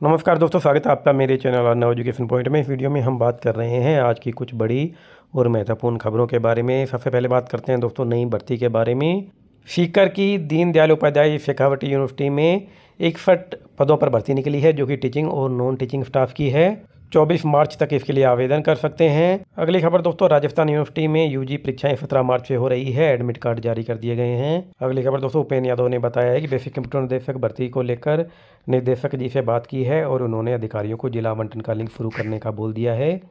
नमस्कार दोस्तों, स्वागत है आपका मेरे चैनल और नव एजुकेशन पॉइंट में। इस वीडियो में हम बात कर रहे हैं आज की कुछ बड़ी और महत्वपूर्ण खबरों के बारे में। सबसे पहले बात करते हैं दोस्तों नई भर्ती के बारे में। सीकर की दीनदयाल उपाध्याय शेखावटी यूनिवर्सिटी में इकसठ पदों पर भर्ती निकली है, जो कि टीचिंग और नॉन टीचिंग स्टाफ की है। 24 मार्च तक इसके लिए आवेदन कर सकते हैं। अगली खबर दोस्तों, राजस्थान यूनिवर्सिटी में यूजी परीक्षाएँ सत्रह मार्च से हो रही है। एडमिट कार्ड जारी कर दिए गए हैं। अगली खबर दोस्तों उपेन्द्र यादव ने बताया है कि बेसिक कंप्यूटर निदेशक भर्ती को लेकर निदेशक जी से बात की है और उन्होंने अधिकारियों को जिला आवंटन का लिंक शुरू करने का बोल दिया है।